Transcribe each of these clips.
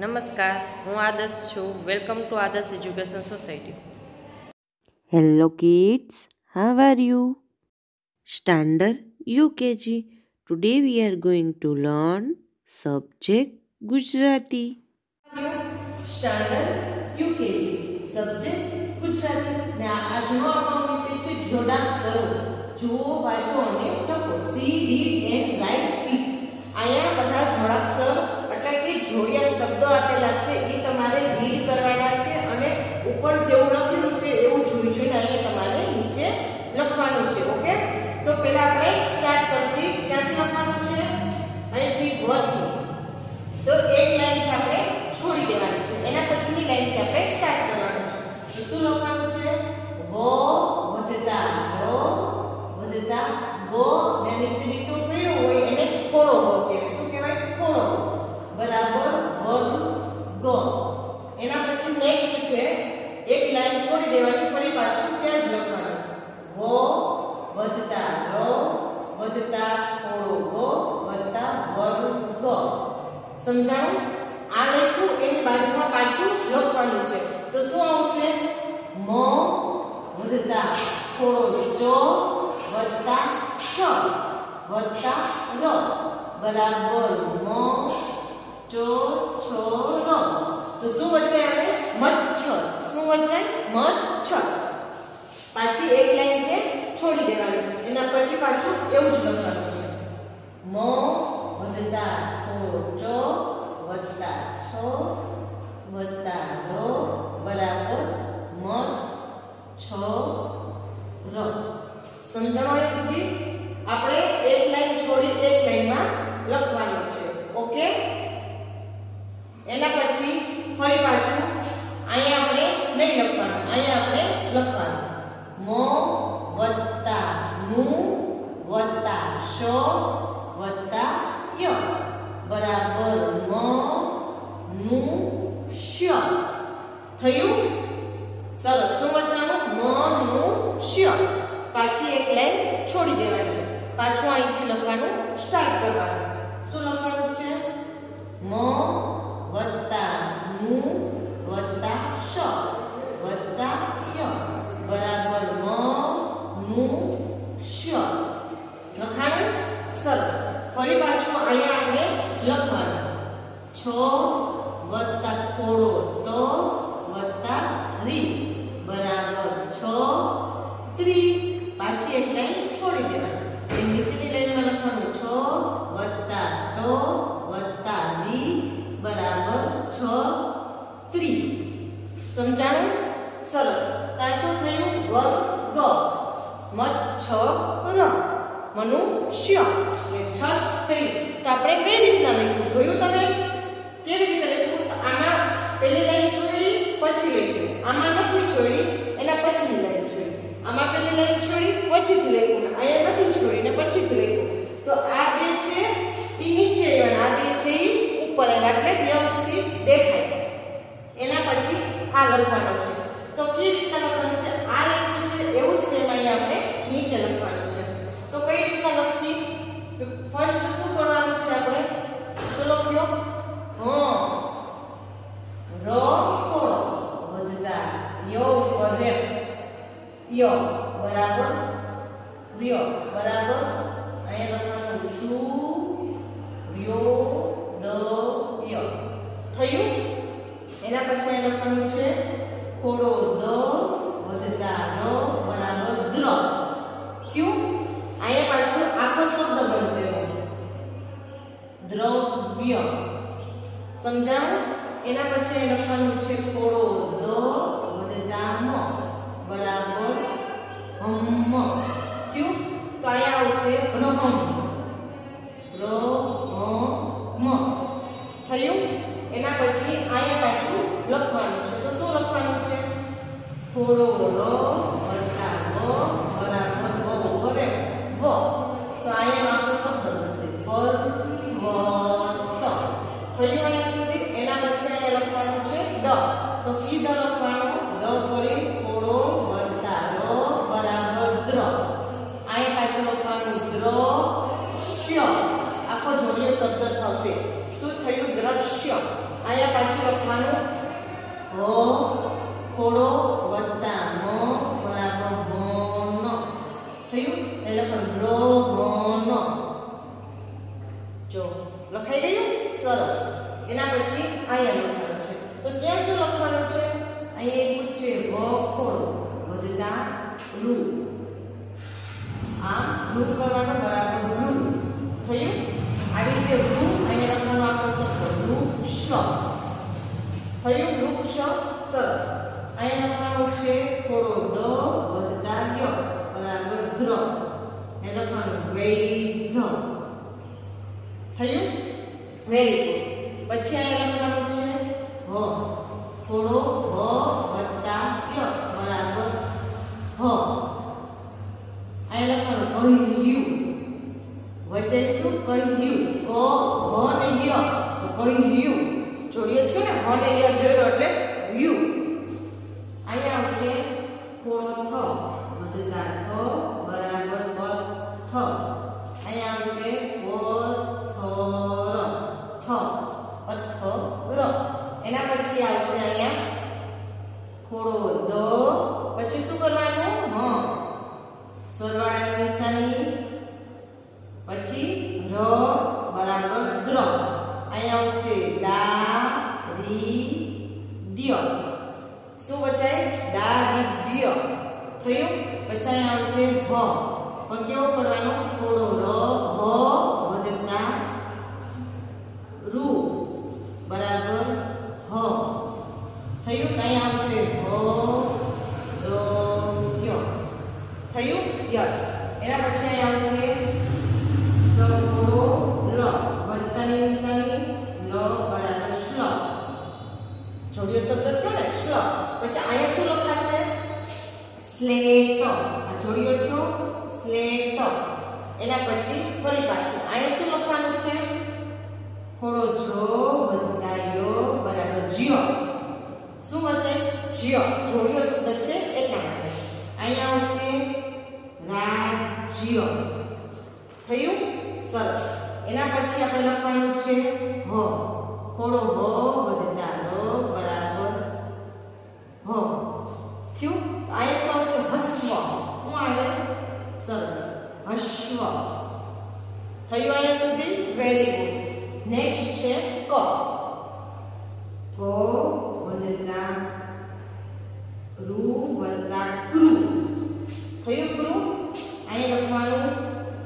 નમસ્કાર હું આદર્શ છું. Welcome to Adarsh education society. Hello kids how are you? Standard UKG today we are going to learn subject Gujarati. Standard UKG subject Gujarati. ને આજનો આપણો વિષય છે જોડાક્ષરો જુઓ વાંચો અને લખો see read and write speak અહીંયા બધા જોડાક્ષર એટલે કે જોડિયા શબ્દો આપેલા છે એ તમારે રીડ કરવાના છે અને ઉપર જેવું લખેલું છે એવું જોઈ જોઈને અહીંયા તમારે નીચે લખવાનું છે ઓકે તો પહેલા આપણે સ્ટાર્ટ કરશી ક્યાંથી લખવાનું છે અહીંથી વથી તો એક લાઈન છે આપણે છોડી દેવાની છે એના પછીની લાઈનથી આપણે સ્ટાર્ટ કરવાનું છે તો શું લખવાનું છે વ વધતા વ વધતા વ ને નીચે લીટો કયો હોય એને ખોડો ગ કહેવાય શું કહેવાય ખોડો ગ બરાબર વર્ગ ગ એના પછી નેક્સ્ટ છે એક લાઈન છોડી દેવાની ફરી પાછું ત્યાં જ લખવાનું વ વધતા ર વધતા ખોડો ગ વધતા વર્ગ ગ સમજાણું આ લખ્યું એની બાજુમાં પાછું લખવાનું છે તો શું આવશે મ વધતા થોડો ચ વત્તા છ. વત્તા ર. બરાબર મ, ચ, છો, ર. તો શું વચ્ચે આવે? મચ્છર શું વચ્ચે? મચ્છર પાછી એક લાઈન છે, છોડી દેવાની. એના પછી પાછું એવું જ લખવાનું છે. મ વધતા થોડો ચ વત્તા છ વત્તા ર. બરાબર મ છ ર. સમજણો એ સુધી આપણે એક લાઈન છોડી એક લાઈનમાં લખવાનું છે. ઓકે? એના પછી ફરી પાછું અહીંયા આપણે નહીં લખવાનું, અહીંયા આપણે લખવાનું. મ વત્તા નું વત્તા શ વત્તા શ લખાણું સરસ. ફરી પાછું અહીંયા આપણે લખવાનું. છ વત્તા થોડો તો વત્તા રી બરાબર છ ત્રી. પાછી એક લાઈન છોડી દેવાની. એ નીચેની લાઈનમાં લખવાનું છ વત્તા તો વત્તા રી. બરાબર છ ત્રી. સમજાણું? સરસ. મચ્છર મનુષ્ય ને છત્રી તો આપણે કઈ રીતના લખ્યું? જોયું તમે? કેવી રીતે લખ્યું. આમાં પહેલી લાઈન છોડી, પછી લખ્યું. આમાં નથી છોડી, એના પછીની લાઈન છોડી. આમાં પહેલી લાઈન છોડી, પછીથી લખ્યું. અહીંયા નથી છોડી ને પછીથી લખ્યું. તો આ બે છે એ નીચે અને આ બે છે એ ઉપર એટલે વ્યવસ્થિત દેખાય. એના પછી આ લખવાનું છે તો કઈ રીતના લખવાનું છે આ લખ્યું છે એવું સેમ અહીંયા આપણે નીચે લખવાનું છે તો કઈ રીતના લખશી ફર્સ્ટ શું કરવાનું છે આપણે ચલો કયો હા ર ખોડો વધતા ય ઉપર રેફ ય થયું તો અહીંયા આવશે? રહમ રહમ થયું? એના પછી અહીંયા પાછું લખવાનું છે. તો શું લખવાનું છે? થોડો ર વત્તા વ બરાબર, વ ઉપર વ. તો અહીંયા આપણો શબ્દ બનશે પર વ ત થયું અહીંયા સુધી? એના પછી અહીંયા લખવાનું છે દ. તો કી દ લખવાનું? દ કરી થોડો વત્તા ર બરાબર દ્ર અહીંયા પાછું લખવાનું દ્રશ્ય આખો જોડિયો શબ્દ થશે શું થયું દ્રશ્ય અહીંયા પાછું લખવાનું હો થોડો વત્તા નો બરાબર હોનો થયું એટલે લખવાનું રો હોનો જો લખાઈ ગયું સરસ એના પછી અહીંયા લખવાનું છે તો ત્યાં શું લખવાનું છે અહીંયા એક પૂછે ખોડો, વધતા રૂ. આમ રૂ કરવાનો બરાબર રૂ. થયું? આવી રીતે રૂ અહીંયા લખવાનો આપણો શબ્દ વૃક્ષ થયું? વૃક્ષ સરસ. અહીં લખવાનું છે થોડો દ વધતા ય, બરાબર ધ્ર એ લખવાનું વૈધ. થયું? વેરી ગુડ પછી અહીંયા લખવાનું છે હ. થોડો હ વત્તા ય, બરાબર? હ. અહીંયા લખવાનું, કહ્યું. વચ્ચે શું કહ્યું? ક હ ને ય. તો કહ્યું. જોડીએ થયું ને? હ ને ય જોડ્યો એટલે યુ. અહીંયા આવશે થોડો થ વધતા થ, બરાબર. પણ કેવો કરવાનો? થોડો ર, હ, વધતા રૂ, બરાબર, હ. થયું? અહીંયા આવશે હ ભ ક્યો થયું? યસ. એના પછી અહીંયા આવશે સ, થોડો, લ. વદતાની નિશાની, લ, બરાબર શ્લ જોડ્યો શબ્દ થયો ને? શ્લ પછી અહીંયા શું લખાશે? સ્લેટ આ જોડિયો થયો? સ્લેટ. એના પછી ફરી પાછું અહીંયા શું લખવાનું છે? થોડો જો બંધાયો બરાબર જ્યો. શું હશે જ્યો. જોડ્યો શબ્દ છે એટલા માટે. અહીંયા આવશે રાજ્ય. થયું? સરસ. એના પછી આપણે લખવાનું છે હ. થોડો હ વધતા ર બરાબર હ. થયું? અહીંયા શું આવશે? હસ્વ શું આવે સરસ અશ્વ થયું અહીંયા સુધી વેરી ગુડ નેક્સ્ટ છે ક ક વધતા રૂ વત્તા ક્રુ થયું ક્રુ અહીં લખવાનું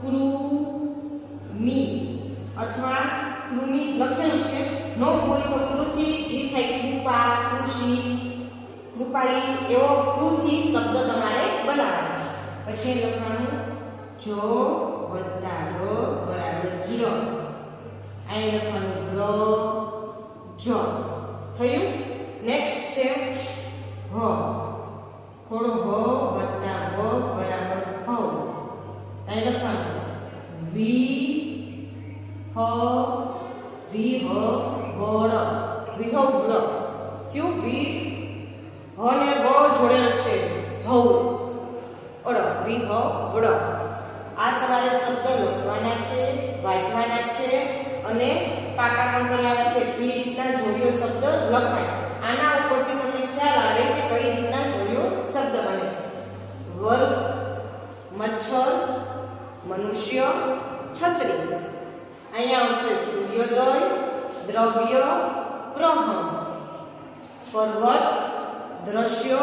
કૃમિ અથવા કૃમિ લખેલું છે ન હોય તો કૃથી જે થાય કૃપા કૃષિ કૃપાળી એવો કૃથી શબ્દ તમારે બનાવવાનો પછી લખવાનું જો વત્તા રો બરાબર જ અહીં લખવાનું ર જ થયું નેક્સ્ટ છે હ થોડો હ વત્તા હ બરાબર હવ અહીં લખવાનું વી હ વી હ વડ વિહવડ થયું વી હ ને વ જોડેલ છે હવ અડ વિહ વડ આ તમારે શબ્દ લખવાના છે વાંચવાના છે અને પાકા કરવાના છે. કઈ રીતના જોડિયો શબ્દ લખાય. આના ઉપરથી તમને ખ્યાલ આવે કે કઈ રીતના જોડિયો શબ્દ બને. વર્ગ, મચ્છર, મનુષ્ય, છત્રી. અહીંયા આવશે સૂર્યોદય, દ્રવ્ય, બ્રહ્મ. પર્વત, દ્રશ્ય,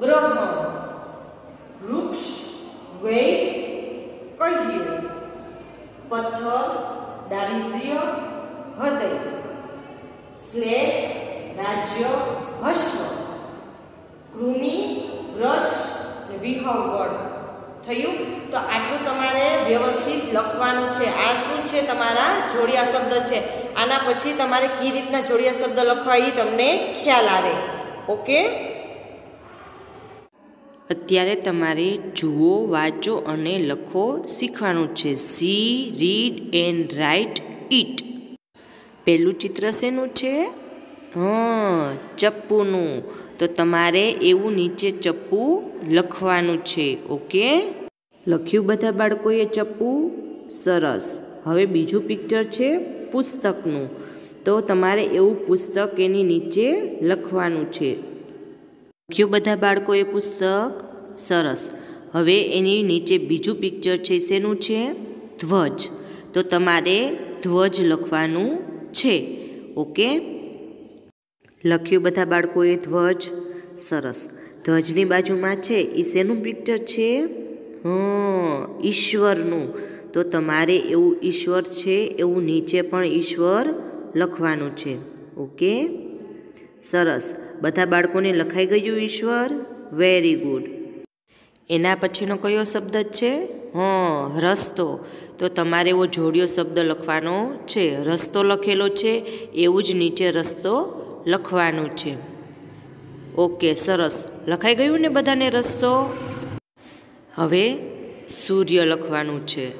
બ્રહ્મ. વૃક્ષ વૈદ કહ્યું પથ્થર, દારિદ્ર્ય, હૃદય. સ્લેટ, રાજ્ય હસ્વ કૃમિ, વ્રજ વિહવડ થયું? તો આટલું તમારે વ્યવસ્થિત લખવાનું છે. આ શું છે તમારા જોડિયા શબ્દ છે? આના પછી તમારે કઈ રીતના જોડિયા શબ્દ લખવા એ તમને ખ્યાલ આવે. ઓકે? અત્યારે તમારે જુઓ, વાંચો અને લખો. શીખવાનું છે see, read and write it પહેલું ચિત્ર શેનું છે? હા, ચપ્પુનું. તો તમારે એવું નીચે ચપ્પુ લખવાનું છે, ઓકે? લખ્યું બધા બાળકોએ ચપ્પુ? સરસ. હવે બીજું પિક્ચર છે પુસ્તકનું. તો તમારે એવું પુસ્તક એની નીચે લખવાનું છે. લખ્યું બધા બાળકોએ પુસ્તક? સરસ. હવે એની નીચે બીજું પિક્ચર છે, શેનું છે? ધ્વજ. તો તમારે ધ્વજ લખવાનું છે. ઓકે? લખ્યું બધા બાળકોએ ધ્વજ? સરસ. ધ્વજની બાજુમાં છે એ શેનું પિક્ચર છે? હં, ઈશ્વરનું. તો તમારે એવું ઈશ્વર છે, એવું નીચે પણ ઈશ્વર લખવાનું છે. ઓકે? સરસ. બધા બાળકોને લખાઈ ગયું ઈશ્વર? વેરી ગુડ એના પછીનો કયો શબ્દ છે? હં, રસ્તો. તો તમારે એવો જોડિયો શબ્દ લખવાનો છે. રસ્તો લખેલો છે, એવું જ નીચે રસ્તો લખવાનું છે. ઓકે, સરસ. લખાઈ ગયું ને બધાને રસ્તો? હવે સૂર્ય લખવાનું છે.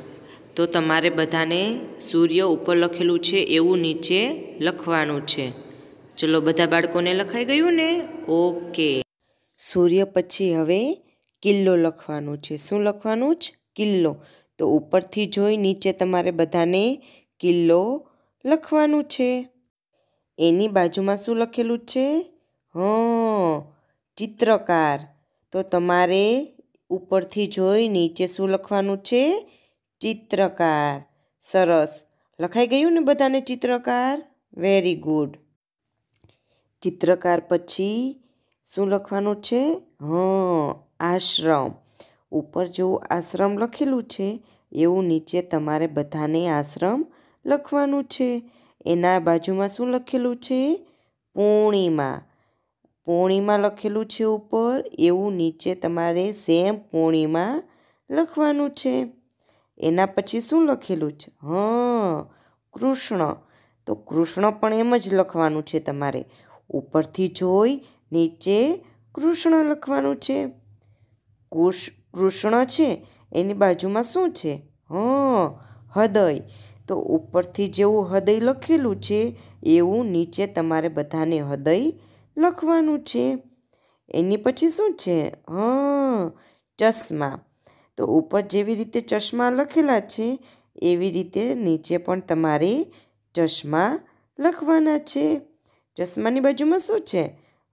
તો તમારે બધાને સૂર્ય ઉપર લખેલું છે, એવું નીચે લખવાનું છે. ચલો બધા બાળકોને લખાઈ ગયું ને? ઓકે. સૂર્ય પછી હવે કિલ્લો લખવાનું છે. શું લખવાનું જ? કિલ્લો. તો ઉપરથી જોઈ નીચે તમારે બધાને કિલ્લો લખવાનું છે. એની બાજુમાં શું લખેલું છે? હં, ચિત્રકાર. તો તમારે ઉપરથી જોઈ નીચે શું લખવાનું છે? ચિત્રકાર. સરસ. લખાઈ ગયું ને બધાને ચિત્રકાર? Very good. ચિત્રકાર પછી શું લખવાનું છે? હં, આશ્રમ. ઉપર જેવું આશ્રમ લખેલું છે, એવું નીચે તમારે બધાને આશ્રમ લખવાનું છે. એના બાજુમાં શું લખેલું છે? પૂર્ણિમા. પૂર્ણિમા લખેલું છે ઉપર, એવું નીચે તમારે સેમ પૂર્ણિમા લખવાનું છે. એના પછી શું લખેલું છે? હં, કૃષ્ણ. તો કૃષ્ણ પણ એમ જ લખવાનું છે તમારે. ઉપરથી જોઈ નીચે કૃષ્ણ લખવાનું છે. કૃષ્ણ છે? એની બાજુમાં શું છે? હં, હૃદય. તો ઉપરથી જેવું હૃદય લખેલું છે, એવું નીચે તમારે બધાને હૃદય લખવાનું છે. એની પછી શું છે? હં, ચશ્મા. તો ઉપર જેવી રીતે ચશ્મા લખેલા છે, એવી રીતે નીચે પણ તમારે ચશ્મા લખવાના છે. ચશ્માની બાજુમાં શું છે?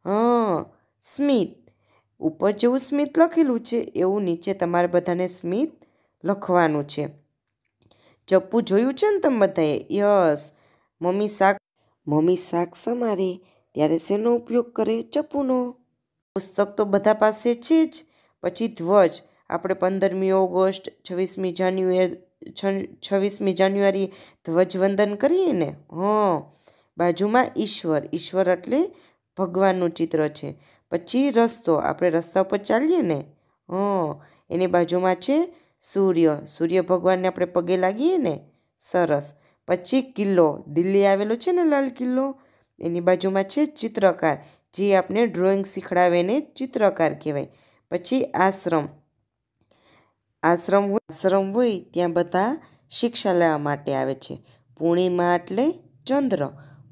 હં, સ્મિત. ઉપર જેવું સ્મિત લખેલું છે, એવું નીચે તમારે બધાને સ્મિત લખવાનું છે. ચપ્પુ જોયું છે ને તમે બધાએ? યસ. મમ્મી શાક મમ્મી શાક સમારે, ત્યારે શેનો ઉપયોગ કરે? ચપ્પુનો. પુસ્તક તો બધા પાસે છે જ. પછી ધ્વજ. આપણે પંદરમી ઓગસ્ટ, છવ્વીસમી જાન્યુઆરી છવ્વીસમી જાન્યુઆરી ધ્વજવંદન કરીએ ને? હં. બાજુમાં ઈશ્વર. ઈશ્વર એટલે ભગવાનનું ચિત્ર છે. પછી રસ્તો. આપણે રસ્તા ઉપર ચાલીએ ને? હં. એની બાજુમાં છે સૂર્ય. સૂર્ય ભગવાનને આપણે પગે લાગીએ ને? સરસ. પછી કિલ્લો. દિલ્હી આવેલો છે ને લાલ કિલ્લો? એની બાજુમાં છે ચિત્રકાર. જે આપણે ડ્રોઈંગ શીખડાવે ને ચિત્રકાર કહેવાય. પછી આશ્રમ. આશ્રમ આશ્રમ હોય ત્યાં બધા શિક્ષા લેવા માટે આવે છે. પૂર્ણિમા એટલે ચંદ્ર.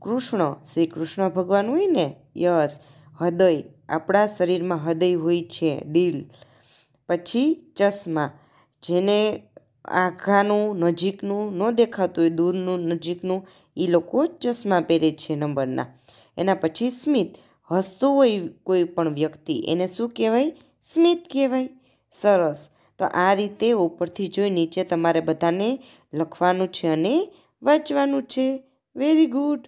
કૃષ્ણ શ્રી કૃષ્ણ ભગવાન હોય ને યસ હૃદય, આપણા શરીરમાં હૃદય હોય છે, દિલ. પછી ચશ્મા, જેને આઘાનું નજીકનું ન દેખાતું હોય, દૂરનું નજીકનું એ લોકો ચશ્મા પહેરે છે નંબરના. એના પછી સ્મિત, હસતું હોય કોઈ પણ વ્યક્તિ, એને શું કહેવાય? સ્મિત કહેવાય. સરસ. તો આ રીતે ઉપરથી જોઈ નીચે તમારે બધાને લખવાનું છે અને વાંચવાનું છે. Very good.